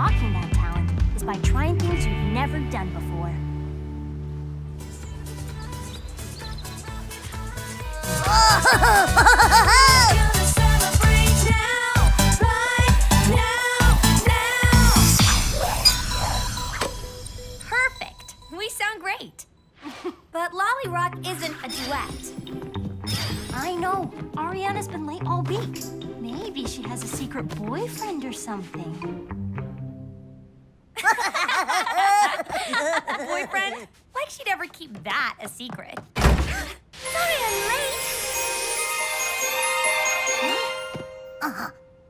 unlocking that talent is by trying things you've never done before. Perfect. We sound great. but LoliRock isn't a duet. I know. Auriana's been late all week. Maybe she has a secret boyfriend or something. Boyfriend? Like she'd ever keep that a secret. Sorry I'm late.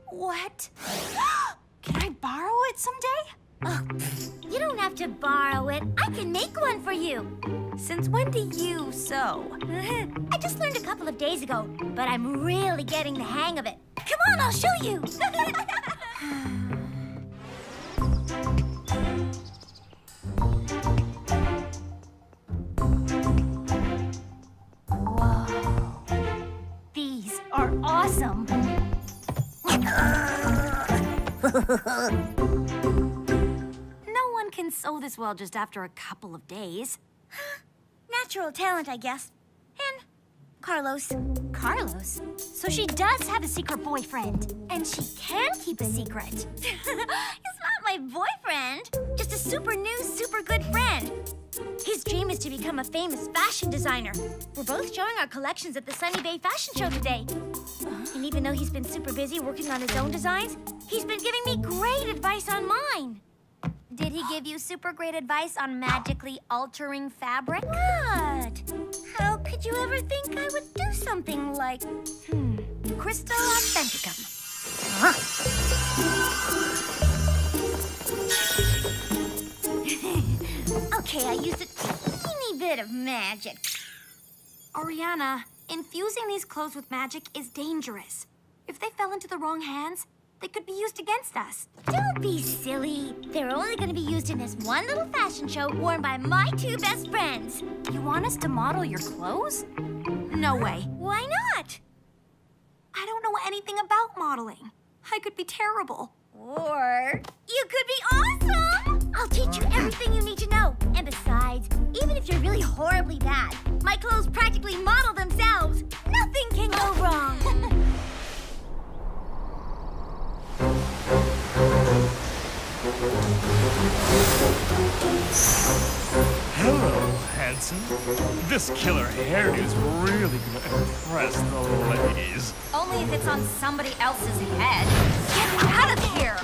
What? Can I borrow it someday? Oh, you don't have to borrow it. I can make one for you. Since when do you sew? I just learned a couple of days ago, but I'm really getting the hang of it. Come on, I'll show you. no one can sew this well just after a couple of days. Natural talent, I guess. And Carlos. Carlos? So she does have a secret boyfriend. And she can keep a secret. He's not my boyfriend, just a super new, super good friend. His dream is to become a famous fashion designer. We're both showing our collections at the Sunny Bay Fashion Show today. And even though he's been super busy working on his own designs, he's been giving me great advice on mine. Did he give you super great advice on magically altering fabric? What? How could you ever think I would do something like, hmm, Crystal Authenticum? Okay, I used a teeny bit of magic. Auriana, infusing these clothes with magic is dangerous. If they fell into the wrong hands, they could be used against us. Don't be silly. They're only going to be used in this one little fashion show worn by my two best friends. You want us to model your clothes? No way. Why not? I don't know anything about modeling. I could be terrible. Or you could be awesome! I'll teach you everything you need clothes practically model themselves. Nothing can go wrong. Hello, handsome. This killer hairdo's really gonna impress the ladies. Only if it's on somebody else's head. Get out of here!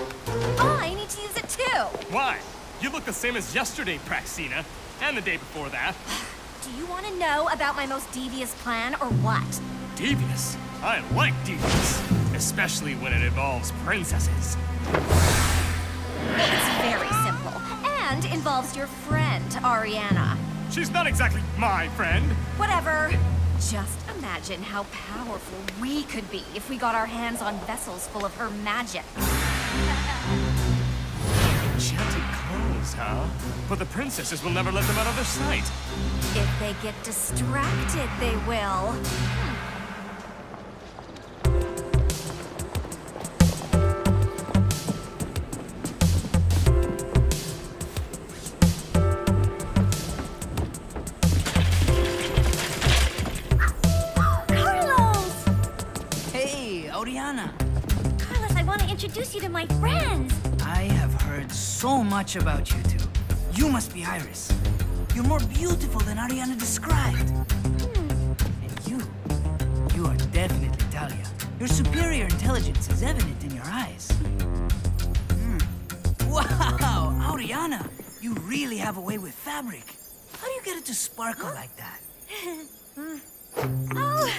Oh, I need to use it too. Why? You look the same as yesterday, Praxina. And the day before that. Do you want to know about my most devious plan or what? Devious. I like devious. Especially when it involves princesses. It's very simple and involves your friend, Auriana. She's not exactly my friend. Whatever. Just imagine how powerful we could be if we got our hands on vessels full of her magic. Enchanted clothes, huh? But the princesses will never let them out of their sight. If they get distracted, they will. Carlos! Hey, Auriana. Carlos, I want to introduce you to my friends. So much about you two. You must be Iris. You're more beautiful than Auriana described. And you, you are definitely Talia. Your superior intelligence is evident in your eyes. Hmm. Wow, Auriana, you really have a way with fabric. How do you get it to sparkle like that? Oh,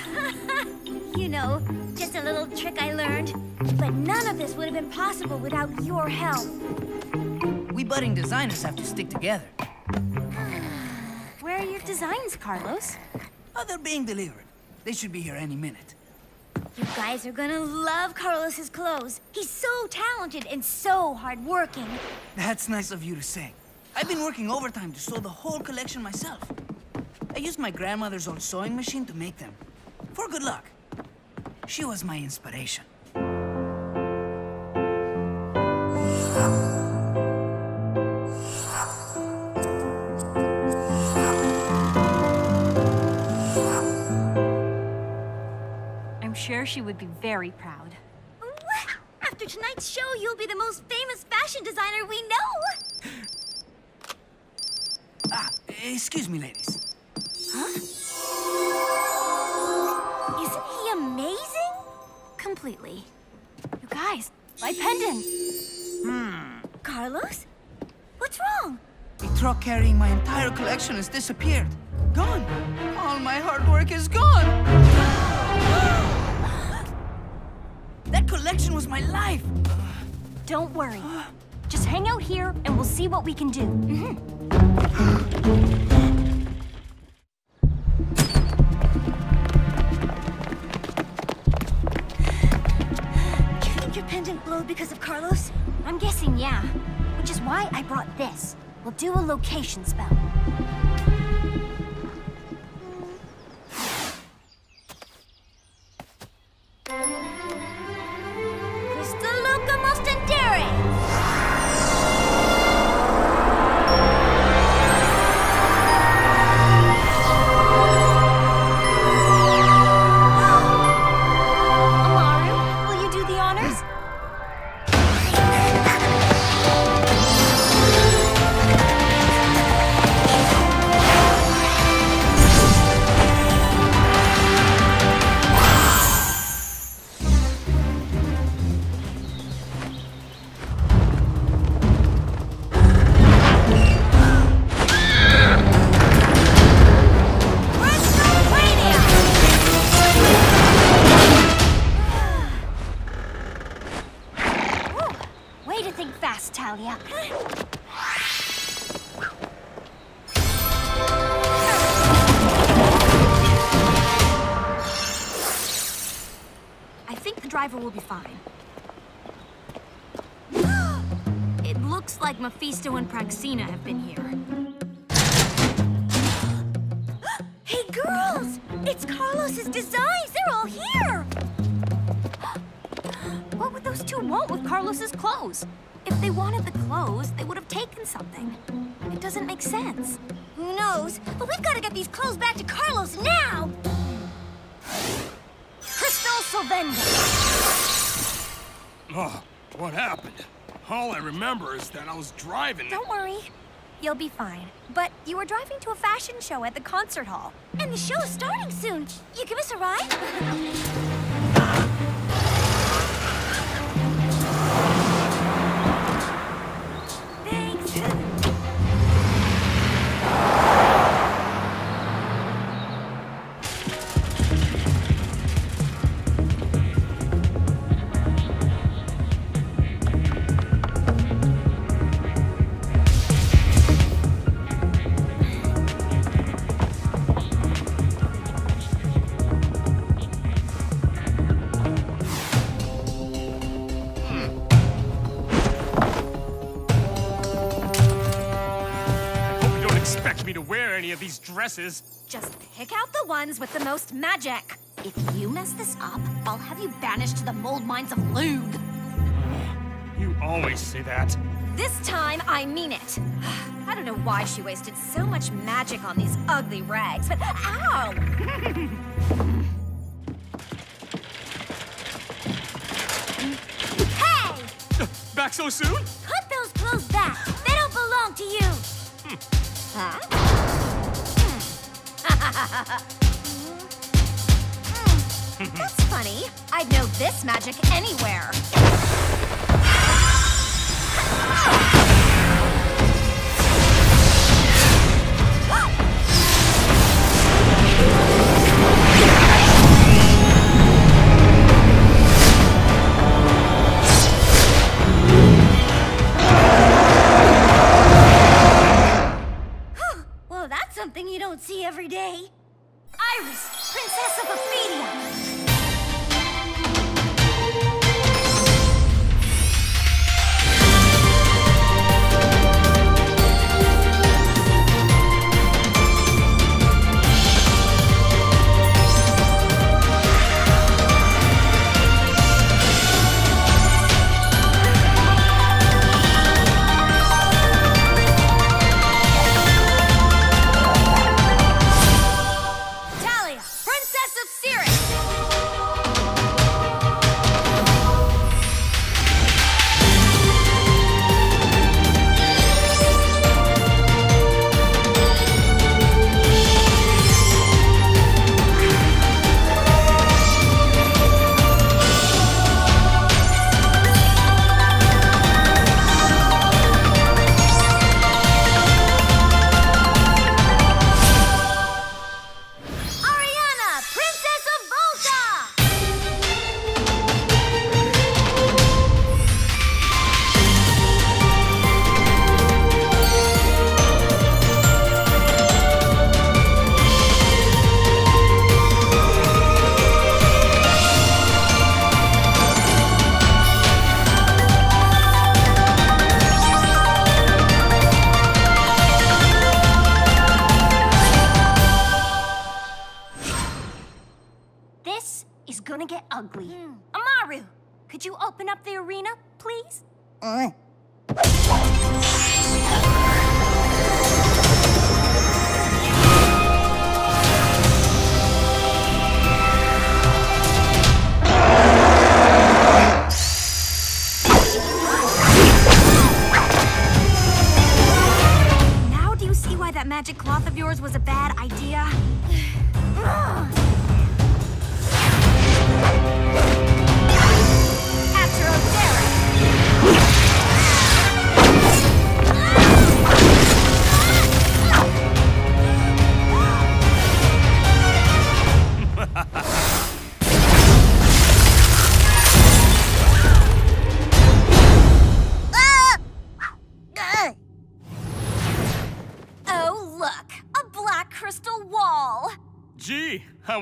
you know, just a little trick I learned. But none of this would have been possible without your help. We budding designers have to stick together. Where are your designs, Carlos? Oh, they're being delivered. They should be here any minute. You guys are gonna love Carlos's clothes. He's so talented and so hardworking. That's nice of you to say. I've been working overtime to sew the whole collection myself. I used my grandmother's old sewing machine to make them. For good luck. She was my inspiration. I'm sure she would be very proud. After tonight's show, you'll be the most famous fashion designer we know! ah, excuse me, ladies. Isn't he amazing? Completely. You guys, my pendant. Hmm. Carlos? What's wrong? A truck carrying my entire collection has disappeared. Gone. All my hard work is gone. that collection was my life. Don't worry. Just hang out here and we'll see what we can do. Do do a location spell. Driver will be fine. it looks like Mephisto and Praxina have been here. Hey, girls! It's Carlos's designs! They're all here! What would those two want with Carlos's clothes? If they wanted the clothes, they would have taken something. It doesn't make sense. Who knows? But we've got to get these clothes back to Carlos now! Crystal Sylvenda! Oh, what happened? All I remember is that I was driving. Don't worry. You'll be fine. But you were driving to a fashion show at the concert hall. And the show is starting soon. You give us a ride? of these dresses. Just pick out the ones with the most magic. If you mess this up, I'll have you banished to the mold mines of Lug. You always say that. This time, I mean it. I don't know why she wasted so much magic on these ugly rags, but ow! Hey! Back so soon? Put those clothes back! They don't belong to you! Hmm. Huh? Hmm. Hmm. That's funny. I'd know this magic anywhere. ugly. Mm. Amaru, could you open up the arena, please? Mm. Now do you see why that magic cloth of yours was a bad idea? Ah.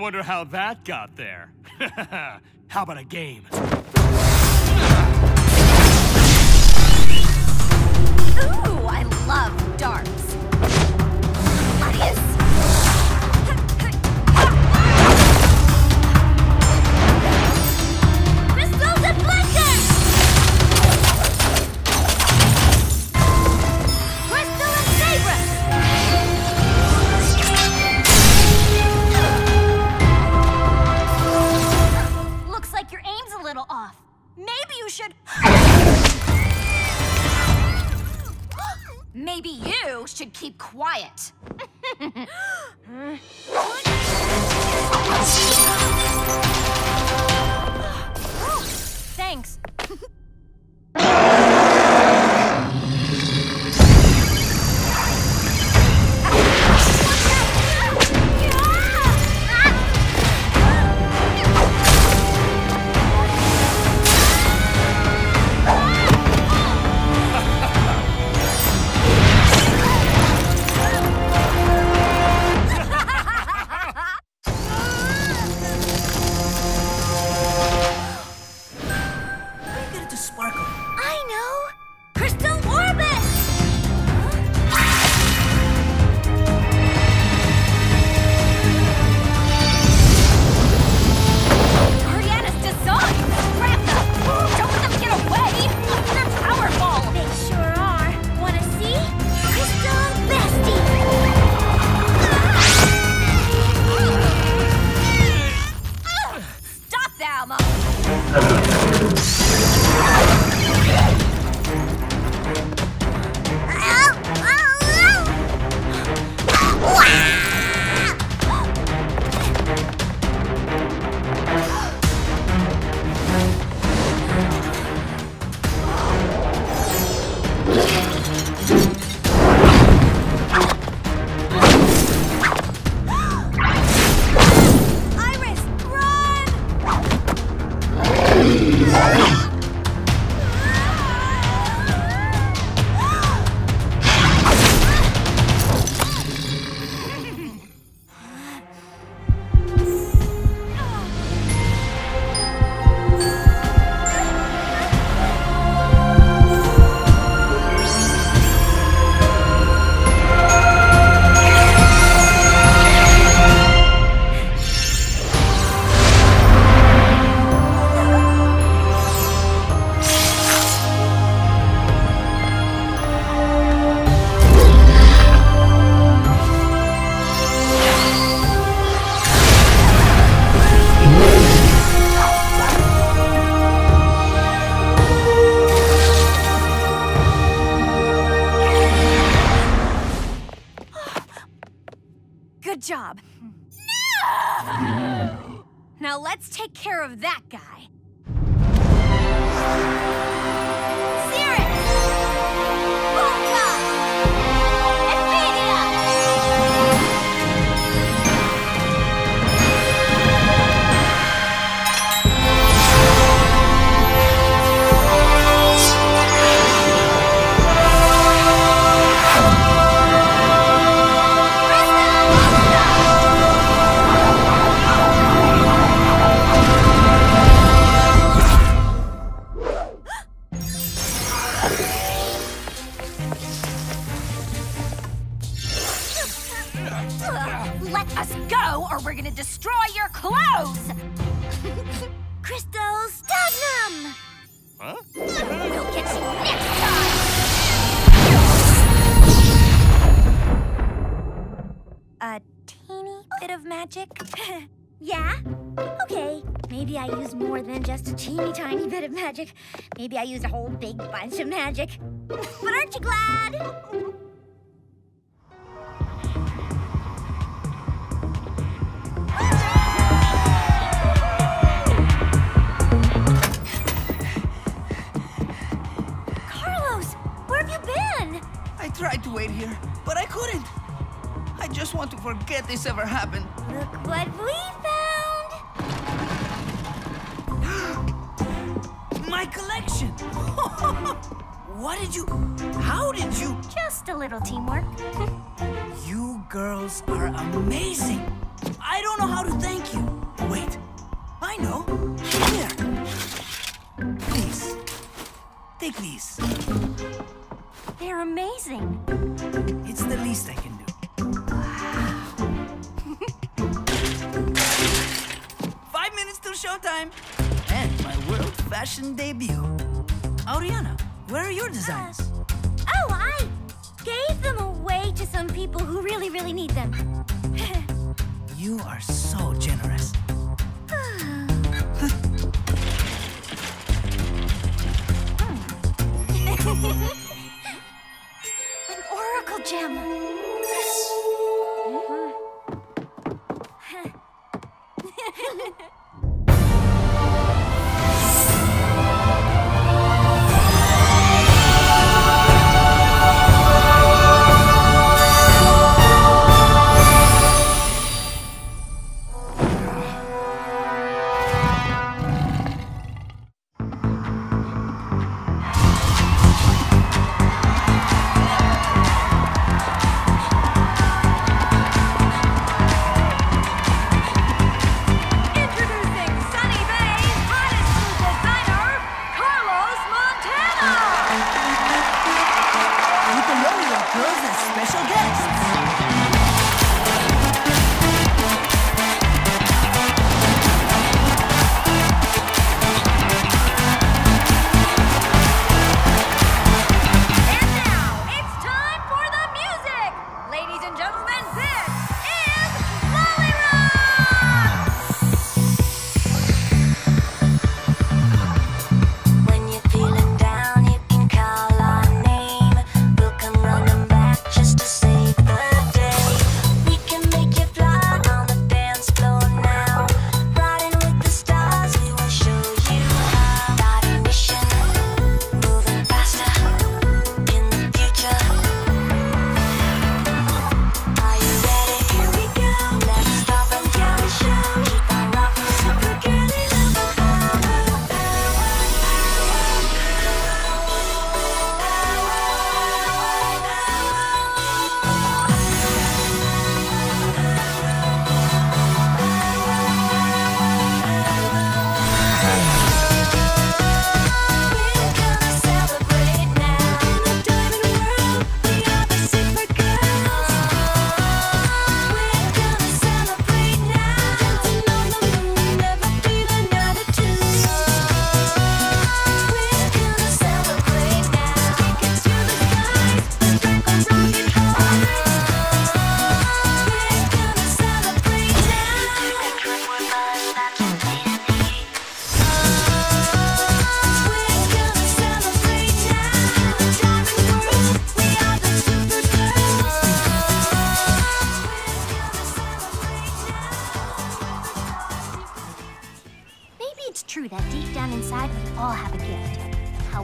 wonder how that got there. how about a game? Ooh, I love dark. Magic? yeah? Okay, maybe I use more than just a teeny tiny bit of magic. Maybe I use a whole big bunch of magic. But aren't you glad? Carlos, where have you been? I tried to wait here, but I couldn't. I just want to forget this ever happened. Look what we found! My collection! what did you... How did you... Just a little teamwork. You girls are amazing! I don't know how to thank you. Wait, I know. Here. Please. Take these. They're amazing. It's the least I can showtime. And my world fashion debut. Auriana, where are your designs? Uh, oh, I gave them away to some people who really, really need them. You are so generous.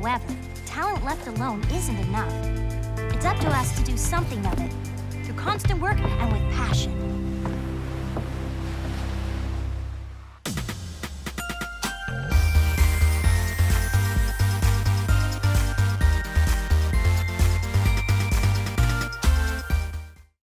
However, talent left alone isn't enough. It's up to us to do something of it. Through constant work and with